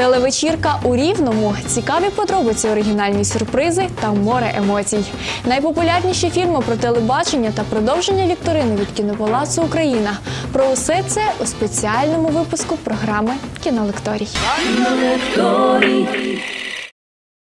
Телевечірка у Рівному, цікаві подробиці, оригінальні сюрпризи та море емоцій. Найпопулярніші фільми про телебачення та продовження вікторини від кінопалацу Україна. Про усе це у спеціальному випуску програми Кінолекторій. Кінолекторій.